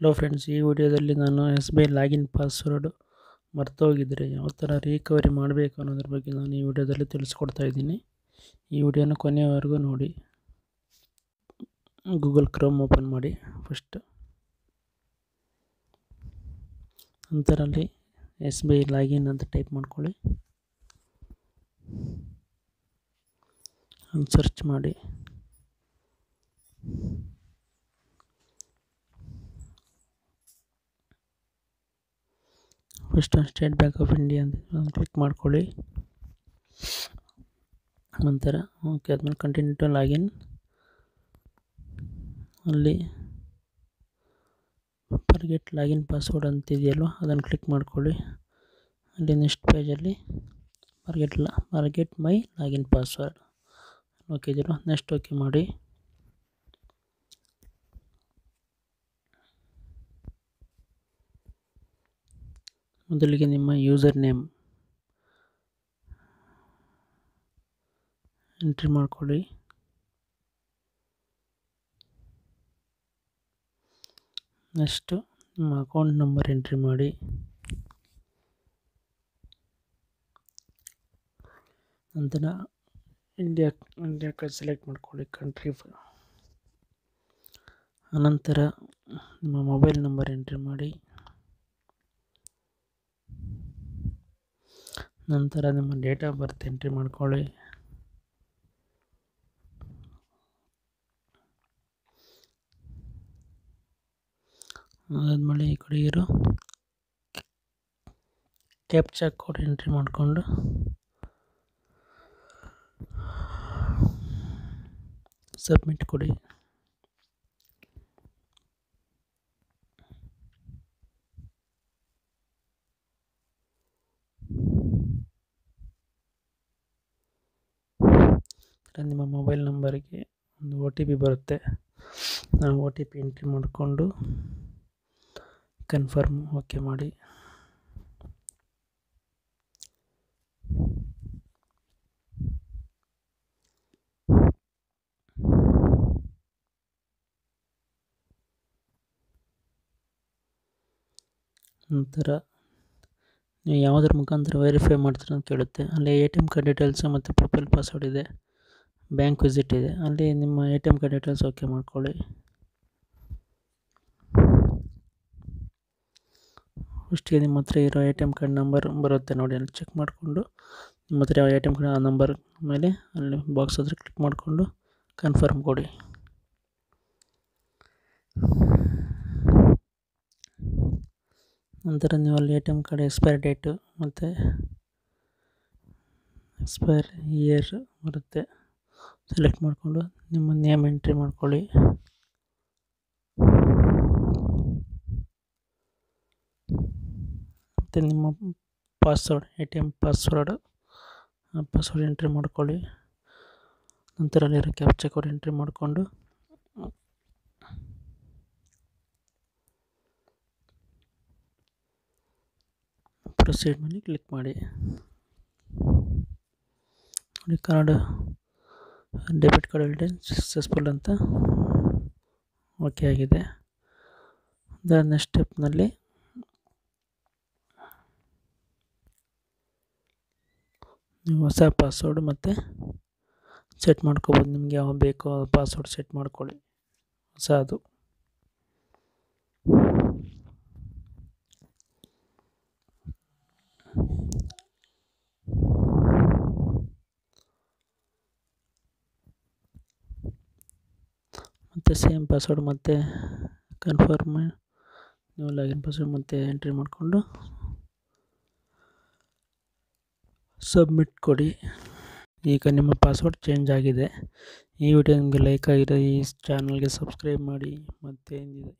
Hello friends ಈ ವಿಡಿಯೋದಲ್ಲಿ ನಾನು S B I login password ಮರ್ತೋಗಿದ್ದರೆ ಯಾವ ಥರ ರಿಕವರಿ ಮಾಡಬೇಕು ಅನ್ನೋದ್ರ ಬಗ್ಗೆ ನಾನು ಈ ವಿಡಿಯೋದಲ್ಲಿ ತಿಳಿಸ್ಕೊಡ್ತಾ ಇದ್ದೀನಿ. ಈ ವಿಡಿಯೋನ ಕೊನೆಯವರೆಗೂ ನೋಡಿ. ಗೂಗಲ್ ಕ್ರೋಮ್ ಓಪನ್ ಮಾಡಿ ಫಸ್ಟ್ ನಂತರ ಅಲ್ಲಿ ಎಸ್ ಬಿ ಐ ಲಾಗಿನ್ ಅಂತ ಟೈಪ್ ಮಾಡ್ಕೊಳ್ಳಿ. ಸರ್ಚ್ ಮಾಡಿ. First State Bank of India ಅಂತ ಕ್ಲಿಕ್ ಮಾಡ್ಕೊಳ್ಳಿ. ನಂತರ ಓಕೆ ಆದಮೇಲೆ ಕಂಟಿನ್ಯೂ ಟು ಲಾಗಿನ್ ಅಲ್ಲಿ ಪರ್ಗೆಟ್ ಲಾಗಿನ್ ಪಾಸ್ವರ್ಡ್ ಅಂತಿದೆಯಲ್ವ, ಅದನ್ನು ಕ್ಲಿಕ್ ಮಾಡ್ಕೊಳ್ಳಿ. ಅಲ್ಲಿ ನೆಕ್ಸ್ಟ್ ಪೇಜಲ್ಲಿ forget law forget my login password okay ಇದೆಯಲ್ವ? Next okay ಮಾಡಿ. ಮೊದಲಿಗೆ ನಿಮ್ಮ ಯೂಸರ್ ನೇಮ್. ಎಂಟ್ರಿ ಮಾಡಿಕೊಳ್ಳಿ. ನೆಕ್ಸ್ಟು ನಿಮ್ಮ ಅಕೌಂಟ್ ನಂಬರ್ ಎಂಟ್ರಿ ಮಾಡಿ. ನಂತರ ಇಂಡಿಯಾ ಇಂಡಿಯಾ ಸೆಲೆಕ್ಟ್ ಮಾಡ್ಕೊಳ್ಳಿ ಕಂಟ್ರಿ ಅನಂತರ ನಿಮ್ಮ ಮೊಬೈಲ್ ನಂಬರ್ ಎಂಟ್ರಿ ಮಾಡಿ. ನಂತರ ನಿಮ್ಮ ಡೇಟ್ ಆಫ್ ಬರ್ತ್ ಎಂಟ್ರಿ ಮಾಡ್ಕೊಳ್ಳಿ. ಅದಾದ್ಮೇಲೆ ಈ ಕಡೆ ಇರೋ. ಕ್ಯಾಪ್ಚಾ ಕೋಡ್ ಎಂಟ್ರಿ ಮಾಡಿಕೊಂಡು. ಸಬ್ಮಿಟ್ ಕೊಡಿ. ನಿಮ್ಮ ಮೊಬೈಲ್ ನಂಬರಿಗೆ ಒಂದು ಒ ಟಿ ಪಿ ಬರುತ್ತೆ. ನಾವು ಒ ಟಿ ಪಿ ಎಂಟ್ರಿ ಮಾಡಿಕೊಂಡು ಕನ್ಫರ್ಮ್ ಓಕೆ ಮಾಡಿ. ನಂತರ ನೀವು ಯಾವುದ್ರ ಮುಖಾಂತರ ವೆರಿಫೈ ಮಾಡ್ತೀರ ಅಂತ ಕೇಳುತ್ತೆ. ಅಲ್ಲಿ A T M card details ಮತ್ತು ಪ್ರೊಫೈಲ್ ಪಾಸ್ವರ್ಡ್ ಇದೆ. ಬ್ಯಾಂಕ್ ವಿಸಿಟ್ ಇದೆ. ಅಲ್ಲಿ ನಿಮ್ಮ A T M card details okay ಮಾಡ್ಕೊಳ್ಳಿ. ಫಸ್ಟಿಗೆ ನಿಮ್ಮ ಹತ್ರ ಇರೋ A T M card number ಬರುತ್ತೆ ನೋಡಿ, ಅಲ್ಲಿ ಚೆಕ್ ಮಾಡಿಕೊಂಡು ನಿಮ್ಮ ಹತ್ರ ಯಾವ ಎ ಟಿ ಎಂ ಕಾರ್ಡ್ ಆ ನಂಬರ್ ಮೇಲೆ ಅಲ್ಲಿ ಬಾಕ್ಸ್ ಹತ್ರ ಕ್ಲಿಕ್ ಮಾಡಿಕೊಂಡು ಕನ್ಫರ್ಮ್ ಕೊಡಿ. ನಂತರ ನೀವು ಅಲ್ಲಿ A T M card expire date ಮತ್ತು ಎಕ್ಸ್ಪೈರ್ ಇಯರ್ ಬರುತ್ತೆ. ಸೆಲೆಕ್ಟ್ ಮಾಡಿಕೊಂಡು ನಿಮ್ಮ ನೇಮ್ ಎಂಟ್ರಿ ಮಾಡ್ಕೊಳ್ಳಿ. ಮತ್ತು ನಿಮ್ಮ password A T M password password entry ಮಾಡ್ಕೊಳ್ಳಿ. ನಂತರ ಅಲ್ಲಿರೋ ಕ್ಯಾಪ್ಚಾ ಕೋಡ್ ಎಂಟ್ರಿ ಮಾಡಿಕೊಂಡು. ಪ್ರೊಸೀಡ್ ಮೇಲೆ ಕ್ಲಿಕ್ ಮಾಡಿ. ನೋಡಿ ಕಾರ್ಡ್ ಡೆಬಿಟ್ ಕಾರ್ಡ್ ಇಲ್ಡೆ ಸಕ್ಸಸ್ಫುಲ್ ಅಂತ. ಓಕೆ ಆಗಿದೆ. ದ ನೆಕ್ಸ್ಟ್ ಸ್ಟೆಪ್ನಲ್ಲಿ ನೀವು ಹೊಸ ಪಾಸ್ವರ್ಡ್ ಮತ್ತು ಸೆಟ್ ಮಾಡ್ಕೋಬೋದು. ನಿಮಗೆ ಯಾವ ಬೇಕೋ ಪಾಸ್ವರ್ಡ್ ಸೆಟ್ ಮಾಡ್ಕೊಳ್ಳಿ. ಹೊಸ ಅದು ಮತ್ತು ಸೇಮ್ ಪಾಸ್ವರ್ಡ್ ಮತ್ತು ಕನ್ಫರ್ಮ್ ನ್ಯೂ ಲಾಗಿನ್ ಪಾಸ್ವರ್ಡ್ ಮತ್ತು ಎಂಟ್ರಿ ಮಾಡಿಕೊಂಡು ಸಬ್ಮಿಟ್ ಕೊಡಿ. ಈಗ ನಿಮ್ಮ ಪಾಸ್ವರ್ಡ್ ಚೇಂಜ್ ಆಗಿದೆ. ಈ ವಿಡಿಯೋ ನಿಮಗೆ ಲೈಕ್ ಆಗಿದೆ ಈ ಚಾನಲ್ಗೆ ಸಬ್ಸ್ಕ್ರೈಬ್ ಮಾಡಿ. ಮತ್ತೇನಿದೆ